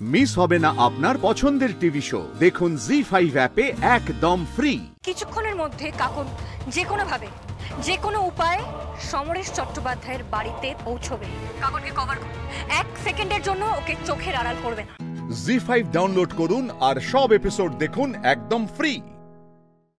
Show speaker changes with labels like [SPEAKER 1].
[SPEAKER 1] Miss হবে না আপনার পছন্দের টিভি শো। দেখুন জি ফাইভ অ্যাপে একদম ফ্রি
[SPEAKER 2] কিছুক্ষণের মধ্যে কাকুন যে কোনো ভাবে যে কোনো উপায়ে সমরেশ চট্টোপাধ্যায়ের বাড়িতে পৌঁছবে। কাকুনকে কভার এক সেকেন্ডের জন্য ওকে চোখের আড়াল করবে না।
[SPEAKER 1] জি ফাইভ ডাউনলোড করুন আর সব এপিসোড দেখুন একদম ফ্রি